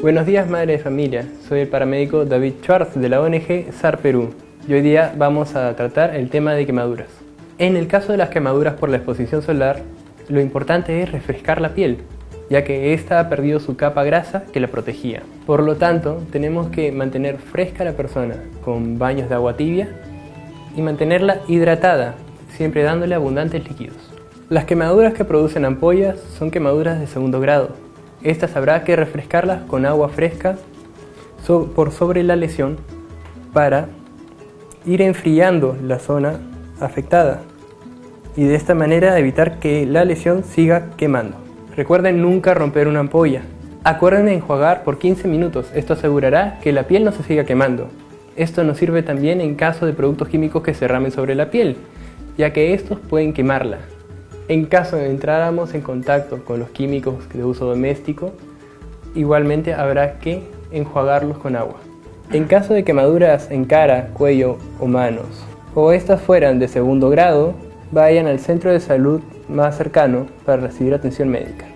Buenos días madre de familia, soy el paramédico David Schwartz de la ONG SAR Perú y hoy día vamos a tratar el tema de quemaduras. En el caso de las quemaduras por la exposición solar, lo importante es refrescar la piel, ya que ésta ha perdido su capa grasa que la protegía. Por lo tanto, tenemos que mantener fresca a la persona con baños de agua tibia y mantenerla hidratada, siempre dándole abundantes líquidos. Las quemaduras que producen ampollas son quemaduras de segundo grado. Estas habrá que refrescarlas con agua fresca por sobre la lesión para ir enfriando la zona afectada y de esta manera evitar que la lesión siga quemando. Recuerden nunca romper una ampolla. Acuérdense enjuagar por 15 minutos, esto asegurará que la piel no se siga quemando. Esto nos sirve también en caso de productos químicos que se ramen sobre la piel, ya que estos pueden quemarla. En caso de entráramos en contacto con los químicos de uso doméstico, igualmente habrá que enjuagarlos con agua. En caso de quemaduras en cara, cuello o manos, o estas fueran de segundo grado, vayan al centro de salud más cercano para recibir atención médica.